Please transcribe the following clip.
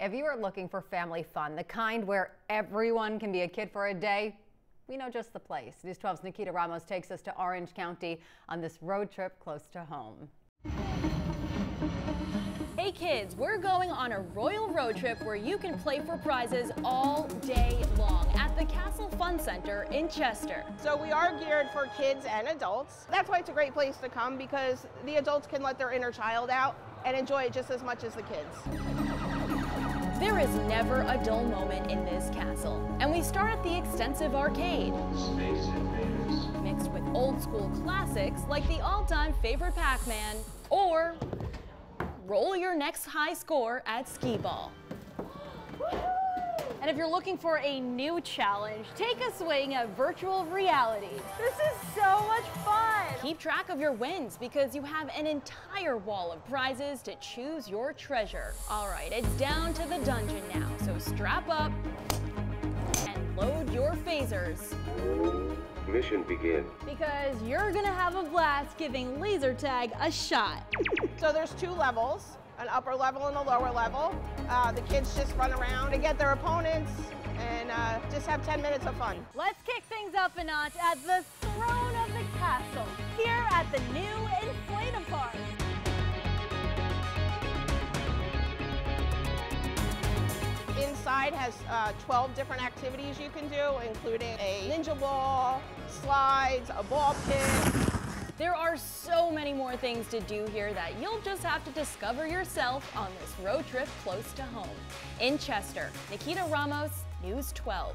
If you are looking for family fun, the kind where everyone can be a kid for a day, we know just the place. News 12's Nikita Ramos takes us to Orange County on this road trip close to home. Hey kids, we're going on a royal road trip where you can play for prizes all day long at the Castle Fun Center in Chester. So we are geared for kids and adults. That's why it's a great place to come because the adults can let their inner child out and enjoy it just as much as the kids. There is never a dull moment in this castle, and we start at the extensive arcade. Mixed with old school classics like the all-time favorite Pac-Man, or roll your next high score at skee-ball. And if you're looking for a new challenge, take a swing at virtual reality. This is so! Keep track of your wins because you have an entire wall of prizes to choose your treasure. All right, it's down to the dungeon now, so strap up and load your phasers. Mission begin. Because you're gonna have a blast giving laser tag a shot. So there's two levels an upper level and a lower level. Uh, the kids just run around and get their opponents and uh, just have 10 minutes of fun. Let's kick things up a notch at the throne of the castle, here at the new Inflate-A-Park. Inside has uh, 12 different activities you can do, including a ninja ball, slides, a ball pit, there are so many more things to do here that you'll just have to discover yourself on this road trip close to home. In Chester, Nikita Ramos, News 12.